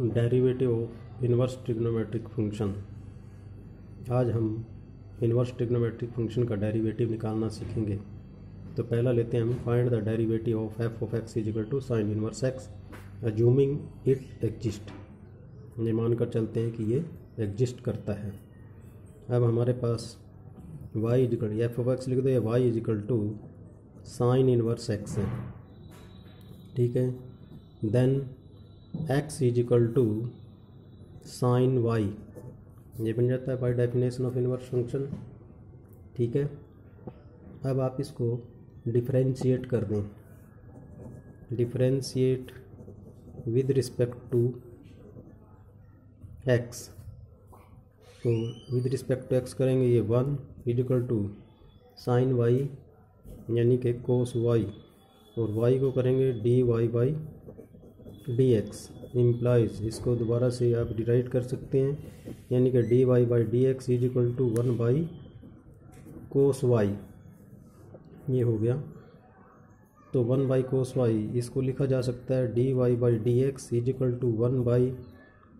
Derivative of inverse trigonometric function. आज हम inverse trigonometric function का डेरिवेटिव निकालना सीखेंगे। तो पहला लेते हैं हम, find the derivative of F of X is equal to sine inverse X, assuming it exist. ये मानकर चलते हैं कि ये एग्जिस्ट करता है। अब हमारे पास y equal F of X लिख दो, या y equal to sine inverse X है। ठीक है? Then x is equal to sine Y ये बन जाता है by definition of inverse function ठीक है? अब आप इसको डिफ्रेंशिएट कर दें। Differentiate with respect to x. तो विद रिस्पेक्ट टू x करेंगे ये one is equal to sine Y यानी कि कोस वाई और वाई को करेंगे D Y by D X implies इसको दोबारा से आप डिराइट कर सकते हैं, यानी कि D Y by D X is equal to one by cos Y ये हो गया। तो वन बाई कोस वाई इसको लिखा जा सकता है D Y by D X is equal to one by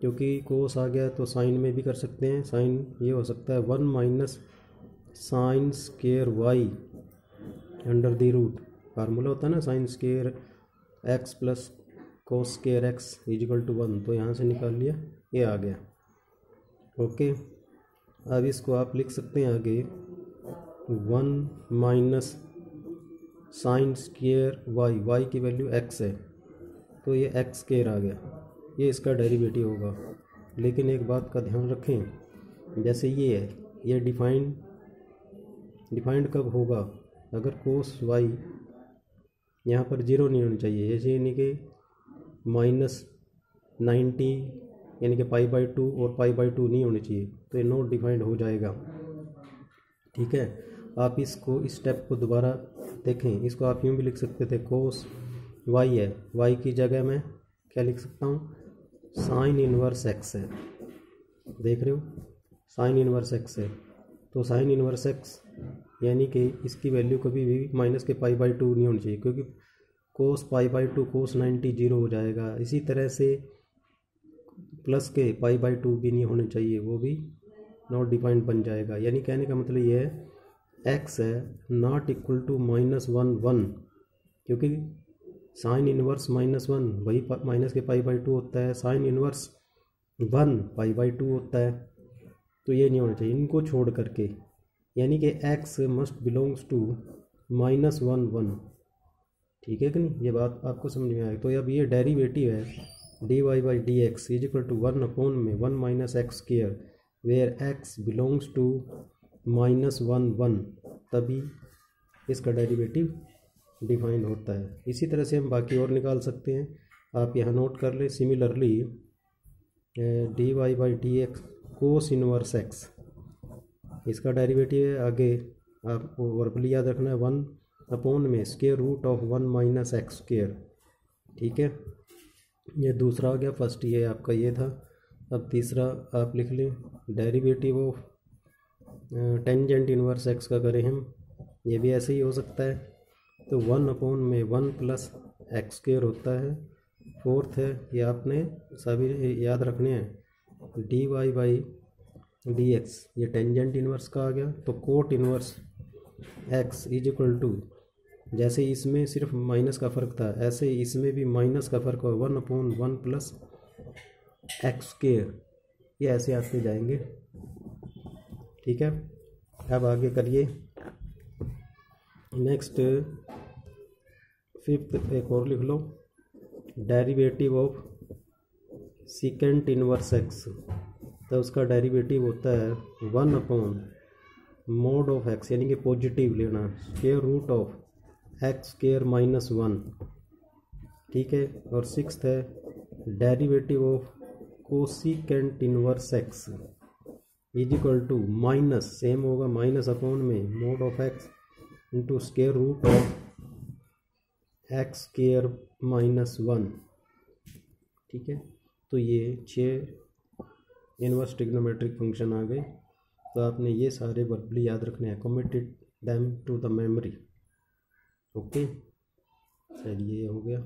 क्योंकि कोस आ गया तो साइन में भी कर सकते हैं। साइन ये हो सकता है one minus sine square Y under the root formula होता है ना sine square X plus cos square X equal to one तो यहाँ से निकाल लिया, ये आ गया। ओके अब इसको आप लिख सकते हैं आगे। One minus sine square Y Y की वैल्यू एक्स है। तो ये एक्स स्केयर आ गया। ये इसका डेरिवेटिव होगा। लेकिन एक बात का ध्यान रखें, जैसे ये है, ये डिफाइंड डिफाइंड कब होगा? अगर कोस वाई यहाँ पर ज़ीरो नहीं होनी चाहिए। जैसे यानी कि माइनस नाइन्टी यानी कि पाई बाई टू और पाई बाई टू नहीं होनी चाहिए। तो ये नोट डिफाइंड हो जाएगा। ठीक है? आप इसको इस स्टेप को दोबारा देखें। इसको आप यूँ भी लिख सकते थे कोस वाई है। वाई की जगह मैं क्या लिख सकता हूँ? साइन इनवर्स एक्स है। देख रहे हो? साइन इनवर्स एक्स है। तो साइन इनवर्स एक्स यानी कि इसकी वैल्यू कभी भी माइनस के पाई बाई टू नहीं होनी चाहिए, क्योंकि cos pi by two cos ninety zero हो जाएगा। इसी तरह से प्लस के पाई बाई टू भी नहीं होने चाहिए, वो भी नॉट डिफाइंड बन जाएगा। यानी कहने का मतलब ये है एक्स है not equal to minus one one क्योंकि साइन इनवर्स माइनस वन वही माइनस के पाई बाई टू होता है। Sine inverse one pi by two होता है। तो ये नहीं होना चाहिए, इनको छोड़ करके। यानी कि X must belongs to minus one one ठीक है कि नहीं? ये बात आपको समझ में आए। तो अब ये डेरीवेटिव है D Y by D X is equal to one upon में one minus X square where X belongs to minus one one तभी इसका डेरिवेटिव डिफाइंड होता है। इसी तरह से हम बाकी और निकाल सकते हैं। आप यहाँ नोट कर लें similarly D Y by D X cos inverse X इसका डेरिवेटिव है, आगे आपको वर्बली याद रखना है वन अपॉन में square root of one minus X square ठीक है? ये दूसरा हो गया, फ़र्स्ट ये आपका ये था। अब तीसरा आप लिख लें, derivative of tangent inverse X का करें हम। ये भी ऐसे ही हो सकता है। तो वन अपॉन में वन प्लस एक्स स्केयर होता है। फोर्थ है, ये आपने सभी याद रखने हैं। D Y by D X, ये टेंजेंट इनवर्स का आ गया। तो cot inverse X is equal to जैसे इसमें सिर्फ़ माइनस का फ़र्क था, ऐसे इसमें भी माइनस का फ़र्क होगा। One upon one plus X square ये ऐसे आते जाएँगे। ठीक है? अब आगे करिए। नेक्स्ट, फिफ्थ, एक और लिख लो। Derivative of secant inverse X. तो उसका डेरिवेटिव होता है one upon mod of X, यानी कि पॉजिटिव लेना square root of. X square minus one, ठीक है? और सिक्स है, derivative of cosecant inverse X is equal to minus, same होगा माइनस अकाउंट में, mod of X into square root of X square minus one, ठीक है? तो ये छः इनवर्स टिग्नोमेट्रिक फ़ंक्शन आ गए। तो आपने ये सारे वर्बली याद रखने हैं committed them to the memory okay चलिए हो गया।